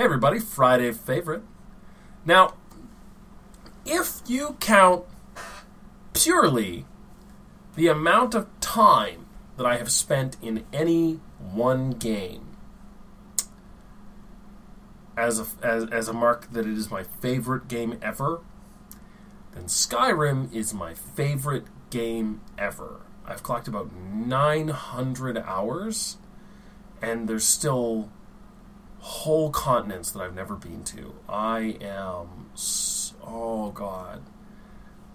Hey, everybody, Friday favorite. Now, if you count purely the amount of time that I have spent in any one game as a, as, as a mark that it is my favorite game ever, then Skyrim is my favorite game ever. I've clocked about 900 hours, and there's still whole continents that I've never been to. I am. So, oh, God.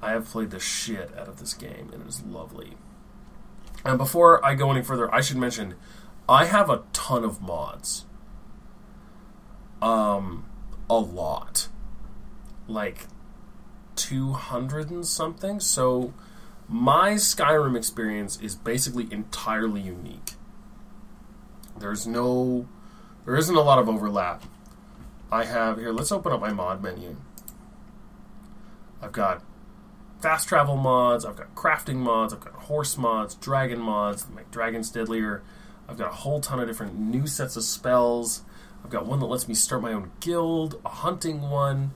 I have played the shit out of this game, and it is lovely. And before I go any further, I should mention I have a ton of mods. Um, a lot. Like 200 and something. So my Skyrim experience is basically entirely unique. There's no there isn't a lot of overlap. I have here, let's open up my mod menu. I've got fast travel mods, I've got crafting mods, I've got horse mods, dragon mods make dragons deadlier. I've got a whole ton of different new sets of spells. I've got one that lets me start my own guild, a hunting one,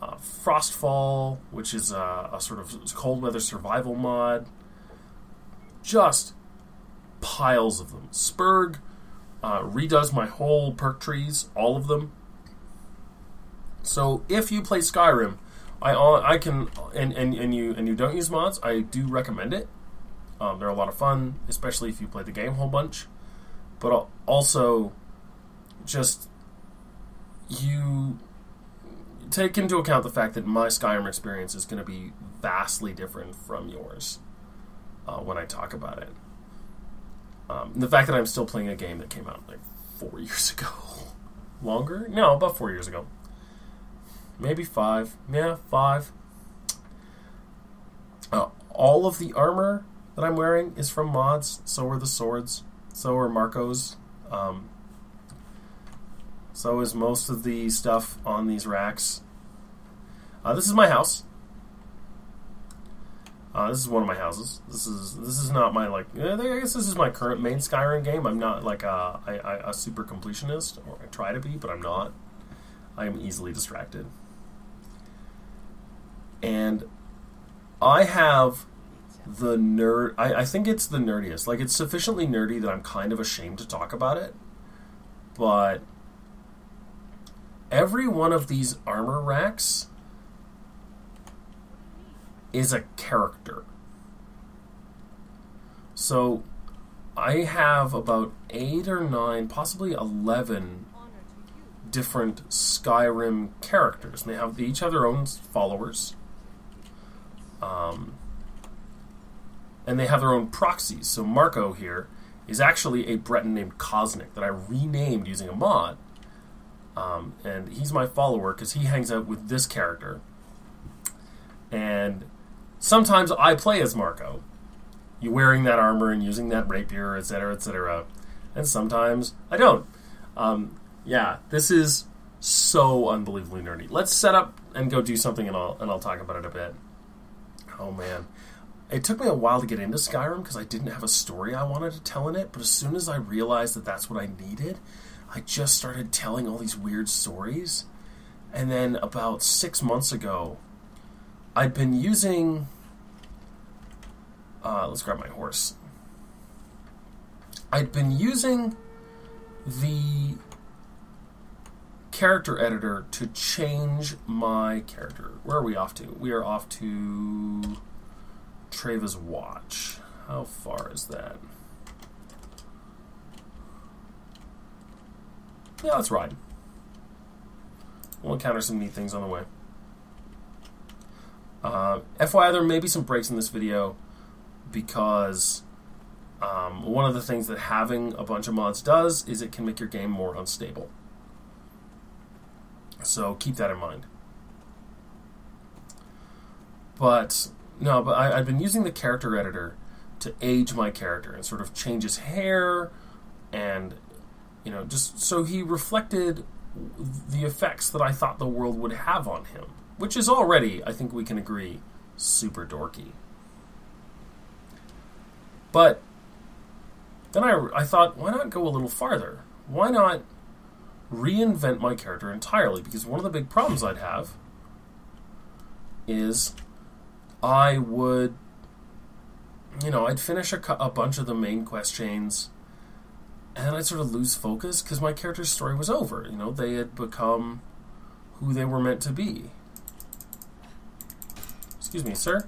uh, Frostfall, which is a, a, sort of cold weather survival mod. Just piles of them. SPERG uh, redoes my whole perk trees, all of them. So if you play Skyrim, I I can and, and, and you and you don't use mods, I do recommend it. Um, they're a lot of fun, especially if you play the game a whole bunch. But also, just you take into account the fact that my Skyrim experience is going to be vastly different from yours uh, when I talk about it. Um, the fact that I'm still playing a game that came out like four years ago, longer? No, about four years ago. Maybe five. Yeah, five. Uh, all of the armor that I'm wearing is from mods. So are the swords. So are Marco's. Um, so is most of the stuff on these racks. Uh, this is my house. Uh, this is one of my houses. This is this is not my like. I guess this is my current main Skyrim game. I'm not like a, a, a super completionist, or I try to be, but I'm not. I am easily distracted, and I have the nerd. I, I think it's the nerdiest. Like it's sufficiently nerdy that I'm kind of ashamed to talk about it, but every one of these armor racks is a character. So I have about eight or nine, possibly eleven different Skyrim characters. And they have each have their own followers. Um, and they have their own proxies. So Marco here is actually a Breton named Cosnick that I renamed using a mod. Um, and he's my follower because he hangs out with this character. And sometimes I play as Marco, you wearing that armor and using that rapier, etc., etc. And sometimes I don't. Um, yeah, this is so unbelievably nerdy. Let's set up and go do something, and I'll and I'll talk about it a bit. Oh man, it took me a while to get into Skyrim because I didn't have a story I wanted to tell in it. But as soon as I realized that that's what I needed, I just started telling all these weird stories. And then about six months ago, I'd been using. Uh, let's grab my horse. I'd been using the character editor to change my character. Where are we off to? We are off to Treva's Watch. How far is that? Yeah, let's ride. We'll encounter some neat things on the way. Uh, FYI, there may be some breaks in this video because um, one of the things that having a bunch of mods does is it can make your game more unstable. So keep that in mind. But no, but I, I've been using the character editor to age my character and sort of change his hair and you know just so he reflected the effects that I thought the world would have on him which is already, I think we can agree, super dorky. But then I, I thought, why not go a little farther? Why not reinvent my character entirely because one of the big problems I'd have is I would, you know, I'd finish a, a bunch of the main quest chains and I'd sort of lose focus because my character's story was over. You know, they had become who they were meant to be. Excuse me, sir.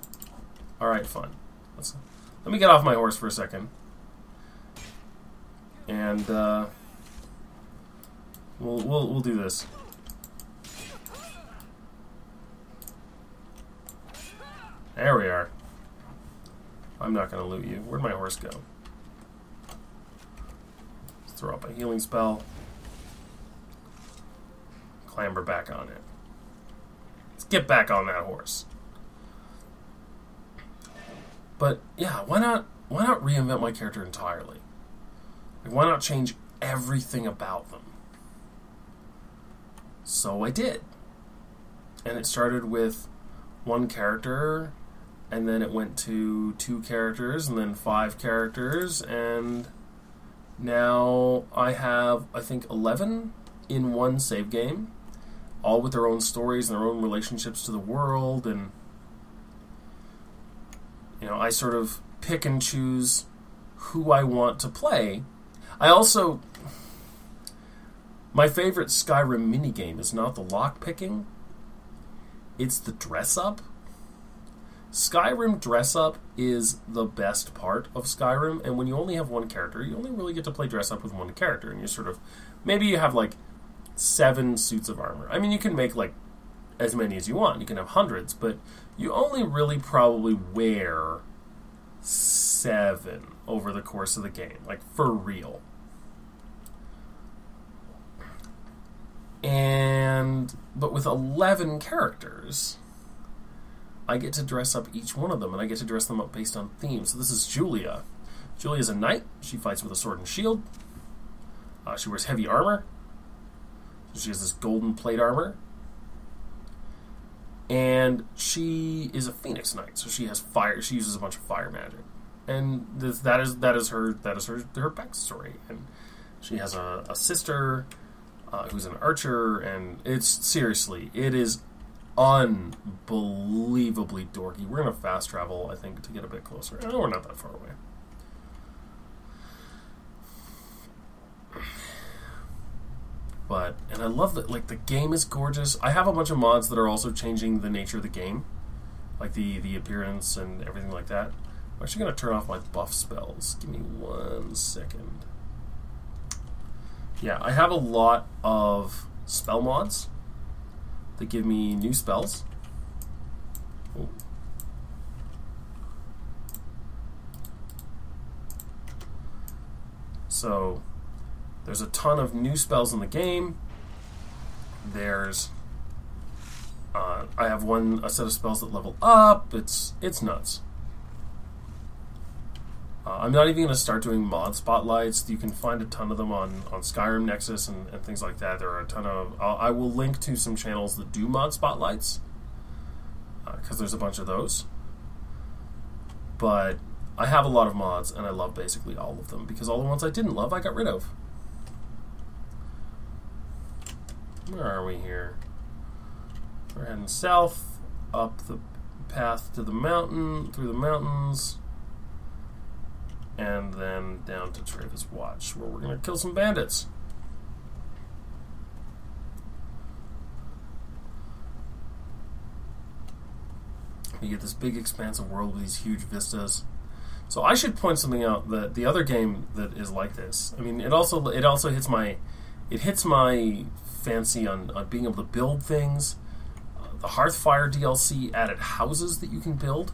All right, fine. Let's, let me get off my horse for a second, and uh, we'll we'll we'll do this. There we are. I'm not going to loot you. Where'd my horse go? Let's throw up a healing spell. Clamber back on it. Let's get back on that horse. But yeah, why not why not reinvent my character entirely? Like, why not change everything about them? So I did. And it started with one character and then it went to two characters and then five characters and now I have I think 11 in one save game all with their own stories and their own relationships to the world and you know I sort of pick and choose who I want to play I also my favorite Skyrim minigame is not the lock picking it's the dress up Skyrim dress up is the best part of Skyrim, and when you only have one character, you only really get to play dress up with one character, and you sort of maybe you have like seven suits of armor. I mean, you can make like as many as you want. You can have hundreds, but you only really probably wear seven over the course of the game, like for real. And but with 11 characters, I get to dress up each one of them, and I get to dress them up based on theme. So this is Julia. Julia is a knight. She fights with a sword and shield. Uh, she wears heavy armor. She has this golden plate armor. And she is a phoenix knight, so she has fire. She uses a bunch of fire magic, and this, that is that is her that is her her backstory. And she has a, a sister uh, who's an archer, and it's seriously, it is unbelievably dorky. We're gonna fast travel, I think, to get a bit closer. We're not that far away. But and I love that like the game is gorgeous. I have a bunch of mods that are also changing the nature of the game. Like the the appearance and everything like that. I'm actually gonna turn off my buff spells. Give me one second. Yeah, I have a lot of spell mods that give me new spells. So there's a ton of new spells in the game. There's uh, I have one a set of spells that level up. It's it's nuts. Uh, I'm not even going to start doing mod spotlights. You can find a ton of them on, on Skyrim Nexus and, and things like that. There are a ton of. I'll, I will link to some channels that do mod spotlights because uh, there's a bunch of those. But I have a lot of mods and I love basically all of them because all the ones I didn't love I got rid of. Where are we here? We're heading south up the path to the mountain, through the mountains and then down to Treva's Watch, where we're going to kill some bandits. You get this big expansive world with these huge vistas. So I should point something out that the other game that is like this. I mean, it also it also hits my it hits my fancy on, on being able to build things. Uh, the Hearthfire DLC added houses that you can build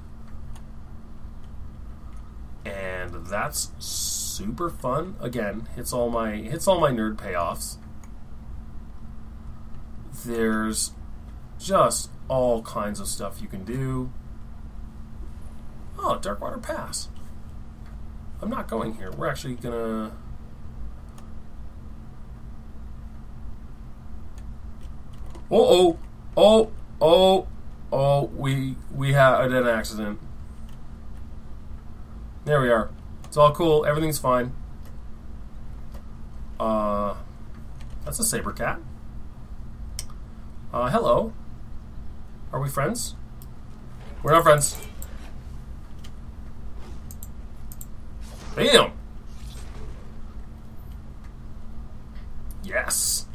and that's super fun. Again, hits all my hits all my nerd payoffs. There's just all kinds of stuff you can do. Oh, Darkwater Pass. I'm not going here. We're actually gonna. Oh oh oh oh oh! We we had an accident. There we are. It's all cool. Everything's fine. Uh, That's a saber cat. Uh, hello. Are we friends? We're not friends. Bam! Yes.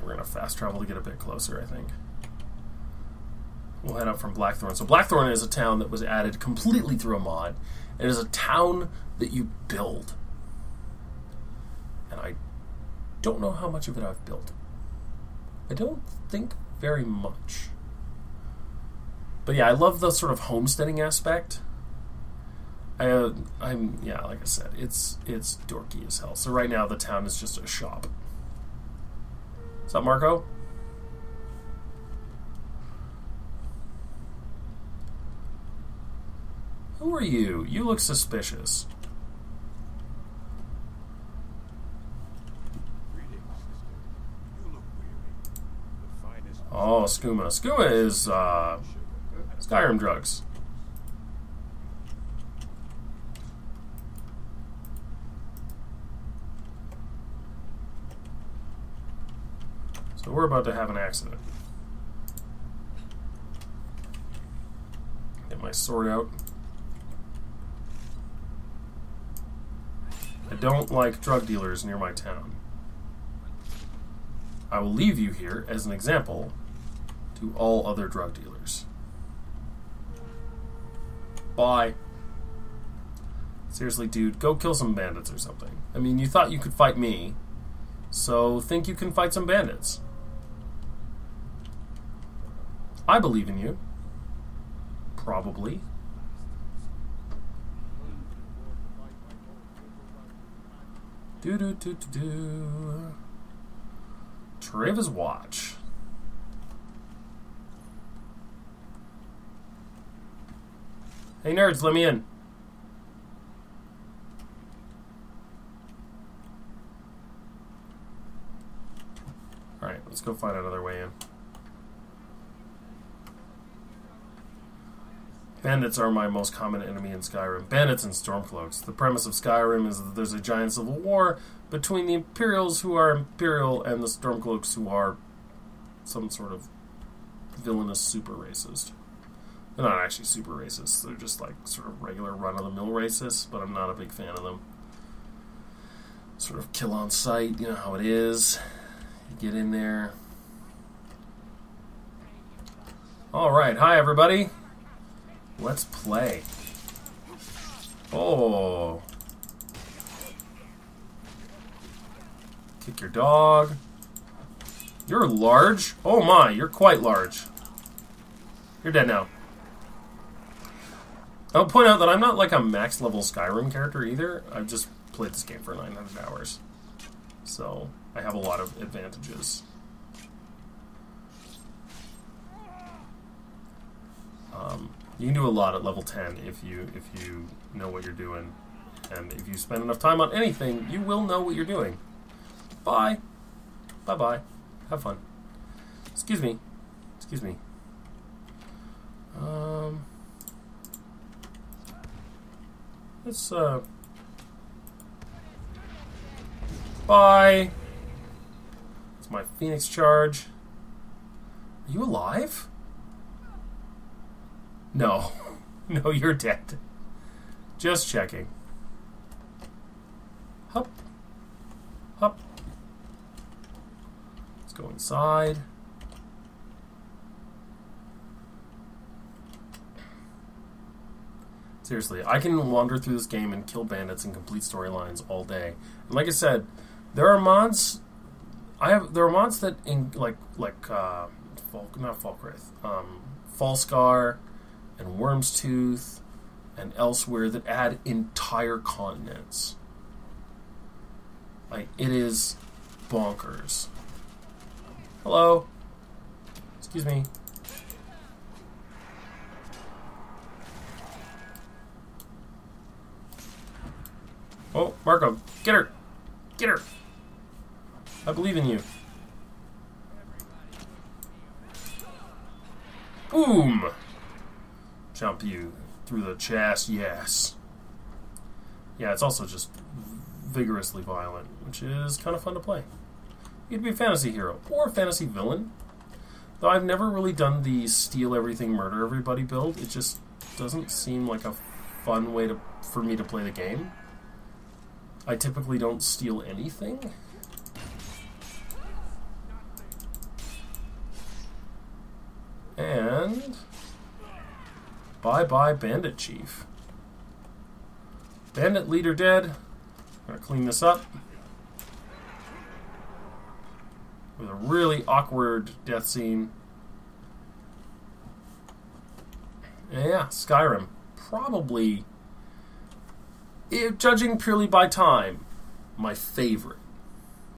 We're gonna fast travel to get a bit closer, I think. We'll head up from Blackthorn. So Blackthorn is a town that was added completely through a mod. It is a town that you build. And I don't know how much of it I've built. I don't think very much. But yeah, I love the sort of homesteading aspect. I, uh, I'm yeah, like I said, it's it's dorky as hell. So right now the town is just a shop. Is that Marco? Who are you? You look suspicious. Oh, skooma. Skooma is uh, Skyrim drugs. We're about to have an accident. Get my sword out. I don't like drug dealers near my town. I will leave you here as an example to all other drug dealers. Bye. Seriously, dude, go kill some bandits or something. I mean, you thought you could fight me, so think you can fight some bandits. I believe in you. Probably. Do do do do do. Treva's Watch. Hey nerds, let me in. Alright, let's go find another way in. Bandits are my most common enemy in Skyrim. Bandits and Stormcloaks. The premise of Skyrim is that there's a giant civil war between the Imperials who are Imperial and the Stormcloaks who are some sort of villainous super racist. They're not actually super racist. They're just like sort of regular run of the mill racists, but I'm not a big fan of them. Sort of kill on sight, you know how it is. You get in there. Alright, hi everybody. Let's play. Oh. Kick your dog. You're large. Oh my, you're quite large. You're dead now. I'll point out that I'm not like a max level Skyrim character either. I've just played this game for 900 hours. So, I have a lot of advantages. Um, you can do a lot at level 10 if you if you know what you're doing. And if you spend enough time on anything, you will know what you're doing. Bye. Bye bye. Have fun. Excuse me. Excuse me. Um Let's uh Bye. It's my Phoenix charge. Are you alive? No. No, you're dead. Just checking. Hup. Hup. Let's go inside. Seriously, I can wander through this game and kill bandits and complete storylines all day. And like I said, there are mods. I have there are mods that in like like uh, Falk, not Falkreath, um, Falskaar and Wyrmstooth and elsewhere that add entire continents. Like, it is bonkers. Hello? Excuse me. Oh, Marco, get her! Get her! I believe in you. Boom! Jump you through the chest, yes. Yeah, it's also just vigorously violent, which is kind of fun to play. You could be a fantasy hero or a fantasy villain. Though I've never really done the steal everything, murder everybody build. It just doesn't seem like a fun way to for me to play the game. I typically don't steal anything. And bye bye Bandit Chief. Bandit leader dead. Gonna clean this up. With a really awkward death scene. Yeah, Skyrim. Probably, if judging purely by time, my favorite.